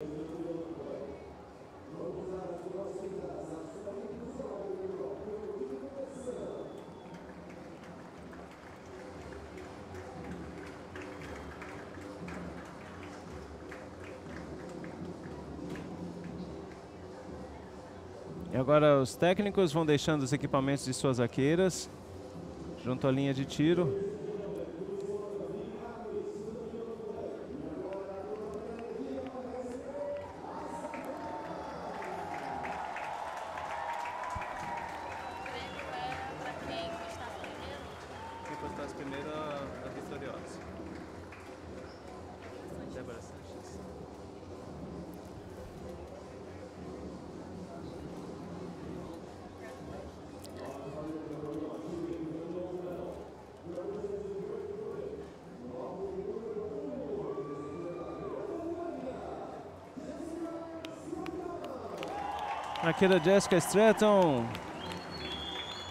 E agora os técnicos vão deixando os equipamentos de suas arqueiras junto à linha de tiro. Arqueira Jessica Stratton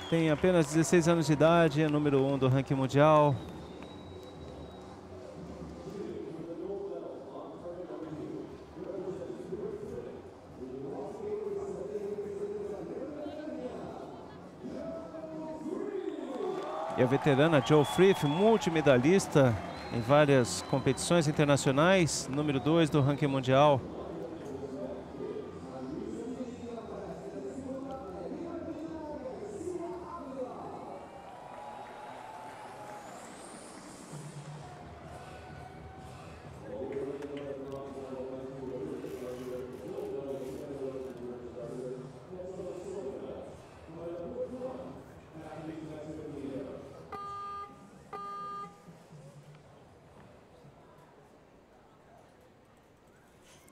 tem apenas 16 anos de idade, é número 1 um do ranking mundial. E a veterana Joe Frith, multimedalista em várias competições internacionais, número 2 do ranking mundial.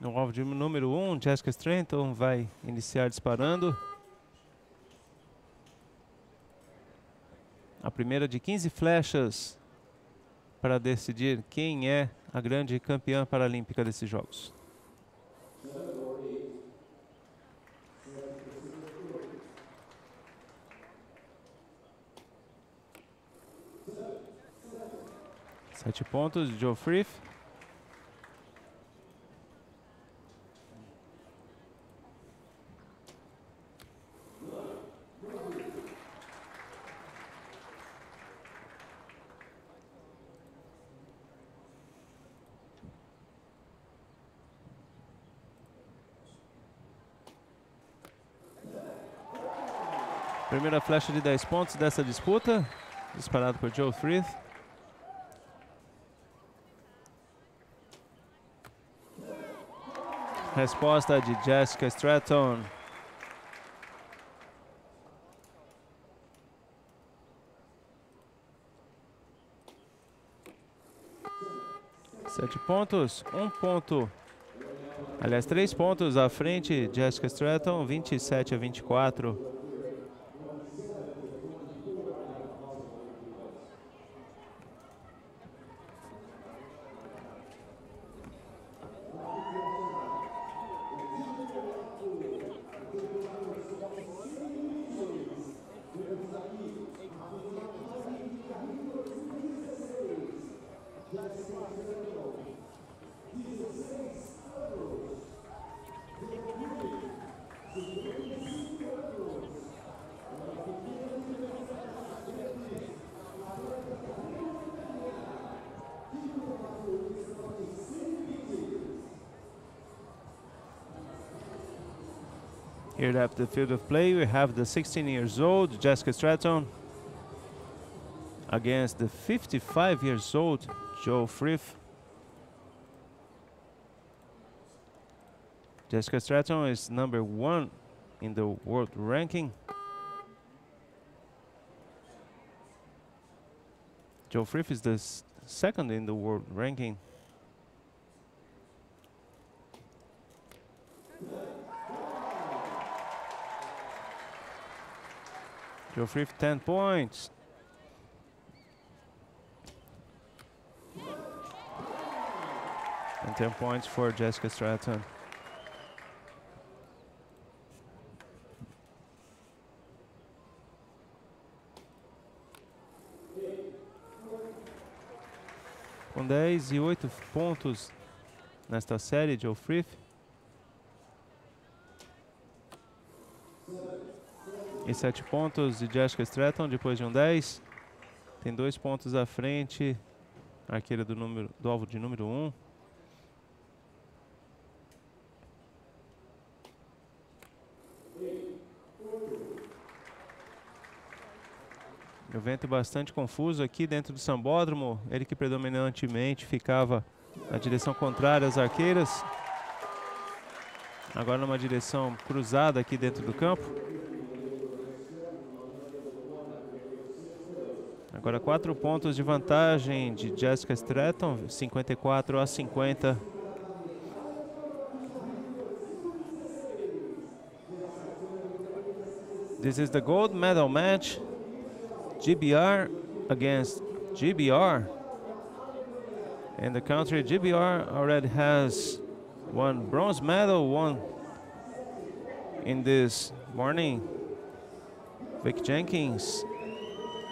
No de número 1, um, Jessica Stratton vai iniciar disparando. A primeira de 15 flechas para decidir quem é a grande campeã paralímpica desses Jogos. Sete pontos Joe Frith. Primeira flecha de 10 pontos dessa disputa, disparado por Joe Frith. Resposta de Jessica Stratton. Sete pontos, um ponto. Aliás, três pontos à frente, Jessica Stratton, 27 a 24. Here at the field of play, we have the 16 years old Jessica Stratton against the 55 years old Joe Frith. Jessica Stratton is number one in the world ranking. Joe Frith is the second in the world ranking. Frith 10 points. And 10 points for Jessica Stratton. Com 10 e 8 pontos nesta série, Joe Frith. E 7 pontos de Jessica Stratton depois de um 10. Tem dois pontos à frente. Arqueira do, número, do alvo de número 1. Um. O vento bastante confuso aqui dentro do sambódromo. Ele que predominantemente ficava na direção contrária às arqueiras. Agora numa direção cruzada aqui dentro do campo. Agora quatro pontos de vantagem de Jessica Stratton, 54 a 50. This is the gold medal match. GBR against GBR. And the country GBR already has one bronze medal, one in this morning. Vic Jenkins,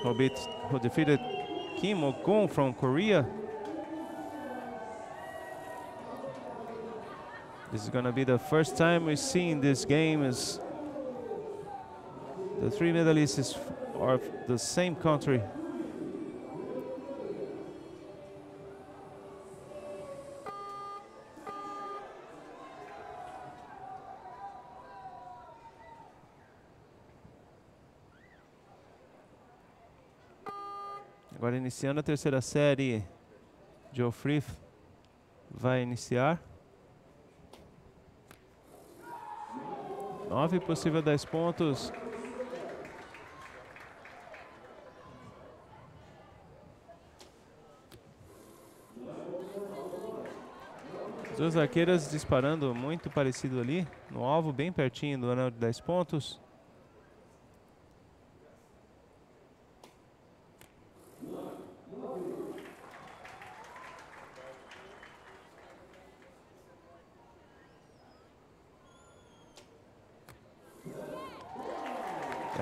who, beat, who defeated Kim Okun from Korea. This is going to be the first time we see in this game is the three medalists are the same country. Agora iniciando a terceira série, Joe Frith vai iniciar. Nove possível dez pontos. Duas arqueiras disparando muito parecido ali, no alvo, bem pertinho do anel de 10 pontos.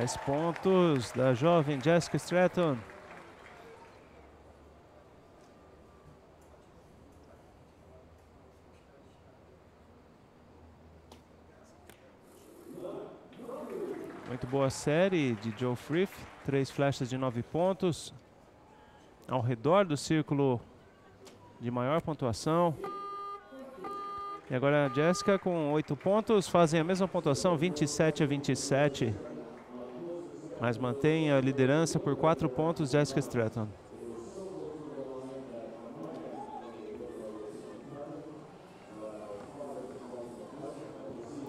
Dez pontos da jovem Jessica Stratton. boa série de Joe Frith, três flechas de nove pontos. Ao redor do círculo de maior pontuação. E agora a Jessica com oito pontos, fazem a mesma pontuação, 27 a 27. Mas mantém a liderança por quatro pontos, Jessica Stratton.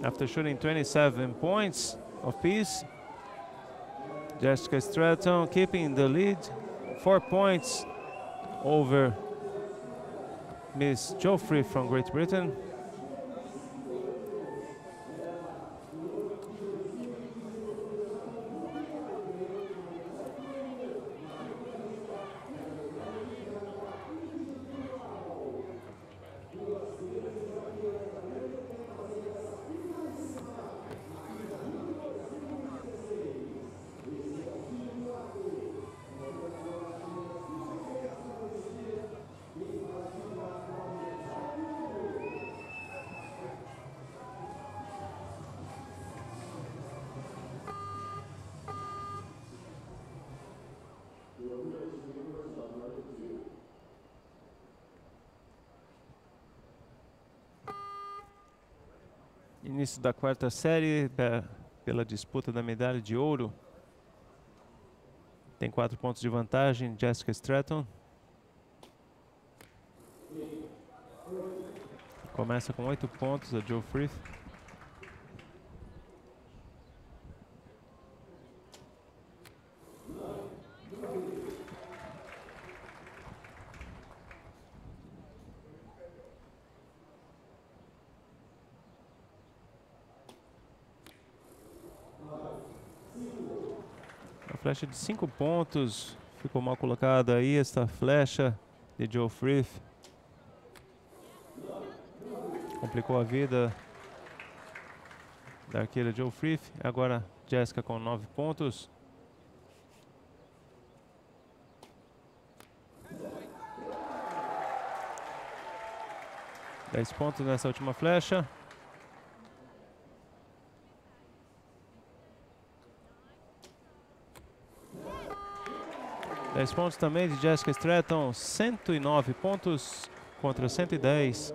After shooting 27 points of peace, Jessica Stratton keeping the lead, four points over Miss Joffrey from Great Britain. Início da quarta série pela disputa da medalha de ouro. Tem quatro pontos de vantagem, Jessica Stratton. Começa com oito pontos a Joe Frith. Flecha de 5 pontos. Ficou mal colocada aí esta flecha de Joe Frith. Complicou a vida da arqueira Joe Frith. Agora Jessica com 9 pontos. Dez pontos nessa última flecha. 10 pontos também de Jessica Stratton, 109 pontos contra 110.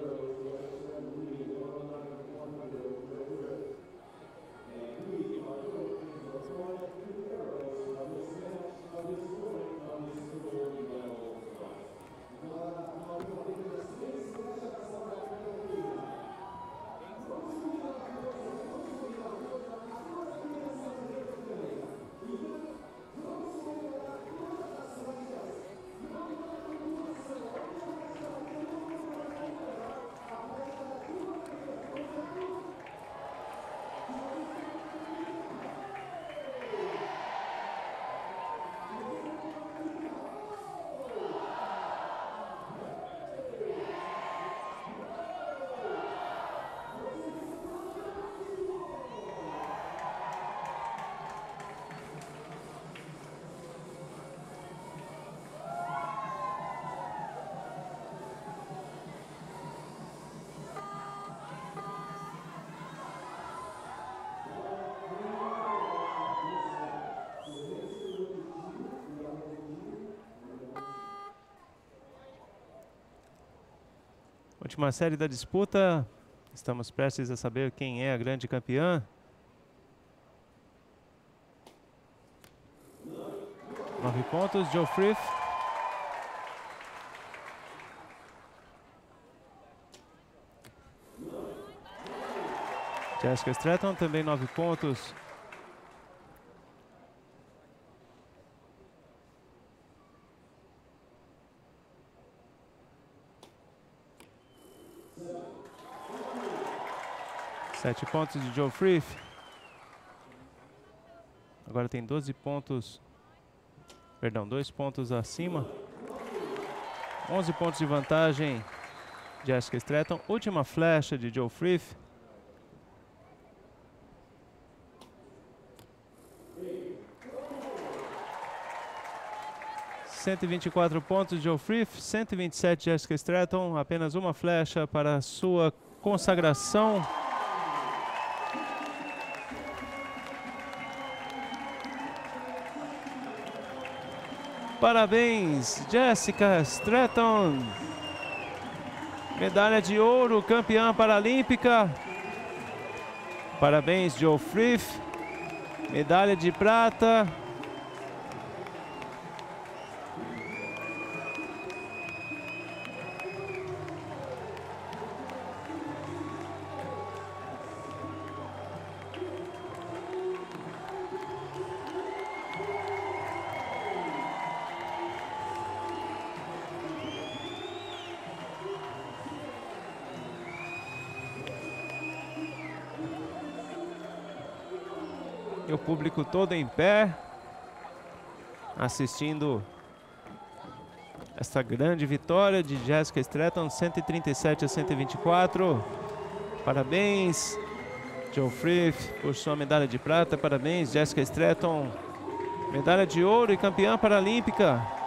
Última série da disputa. Estamos prestes a saber quem é a grande campeã. Nove pontos, Joe Frith. Jessica Stratton também nove pontos. Sete pontos de Joe Frith. Agora tem 12 pontos. Perdão, dois pontos acima. 11 pontos de vantagem. Jessica Stratton. Última flecha de Joe Frith. Cento e vinte e quatro pontos, Joe Frith. Cento e vinte e sete, Jessica Stratton. Apenas uma flecha para sua consagração. Parabéns, Jessica Stratton. Medalha de ouro, campeã paralímpica. Parabéns, Joe Frith. Medalha de prata. E o público todo em pé, assistindo esta grande vitória de Jessica Stratton, 137 a 124. Parabéns, Joe Frith, por sua medalha de prata. Parabéns, Jessica Stratton, medalha de ouro e campeã paralímpica.